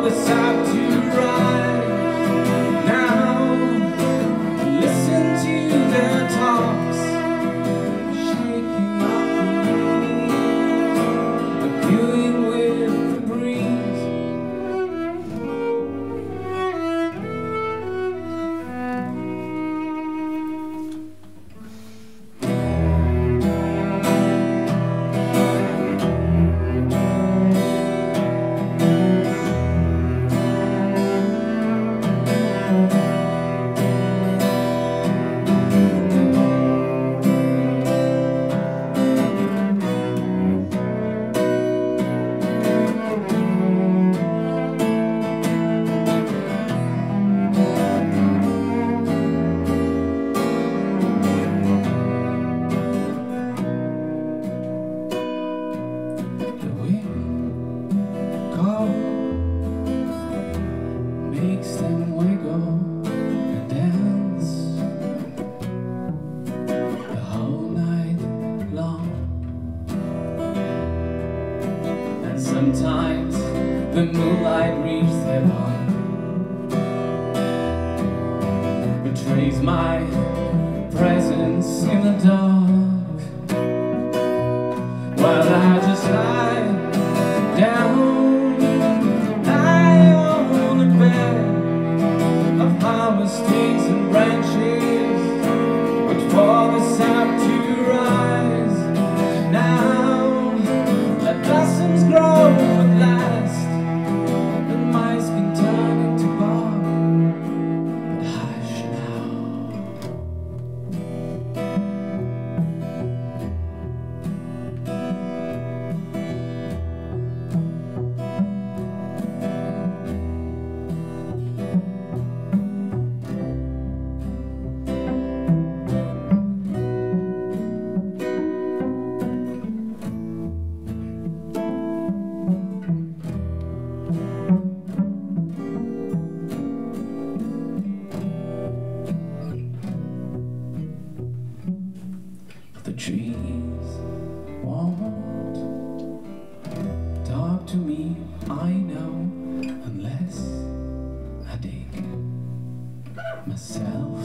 all this out to Sometimes the moonlight reaps heaven Betrays my presence in the dark. While I just lie down high on the bed Of our mistakes and branches. Which fall us out to myself.